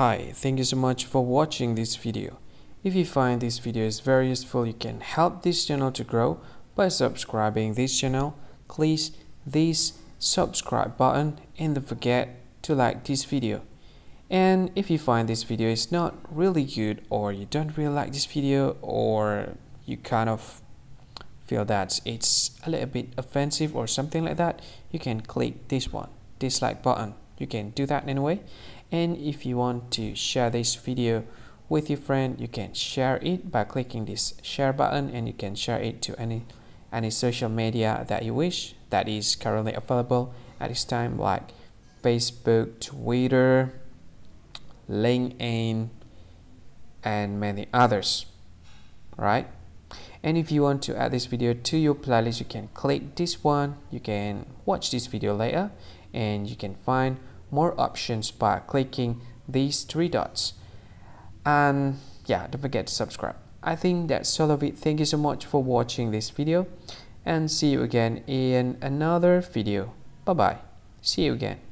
Hi, thank you so much for watching this video. If you find this video is very useful, you can help this channel to grow by subscribing this channel. Please this subscribe button and don't forget to like this video. And if you find this video is not really good or you don't really like this video or you kind of feel that it's a little bit offensive or something like that, you can click this one, dislike button. You can do that anyway and if you want to share this video with your friend you can share it by clicking this share button and you can share it to any any social media that you wish that is currently available at this time like Facebook, Twitter, LinkedIn and many others right? And if you want to add this video to your playlist you can click this one. You can watch this video later and you can find more options by clicking these three dots. And yeah don't forget to subscribe. I think that's all of it. Thank you so much for watching this video and see you again in another video. Bye bye see you again